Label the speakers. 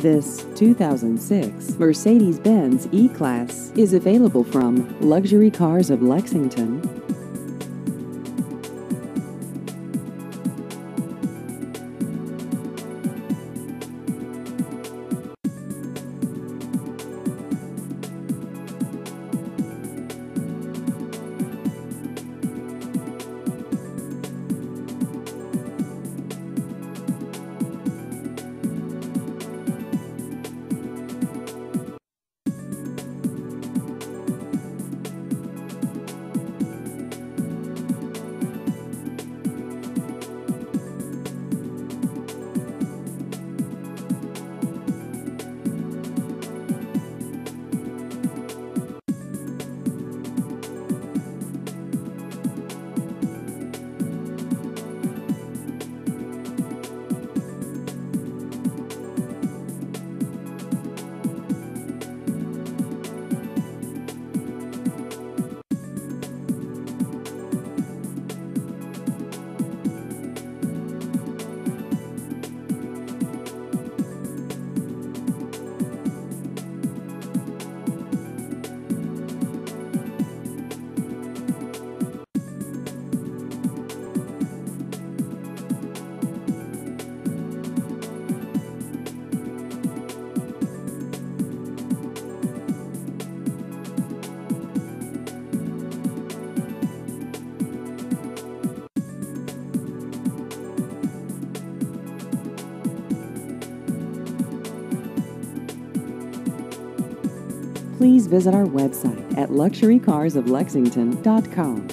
Speaker 1: This 2006 Mercedes-Benz E-Class is available from Luxury Cars of Lexington. Please visit our website at luxurycarsoflexington.com.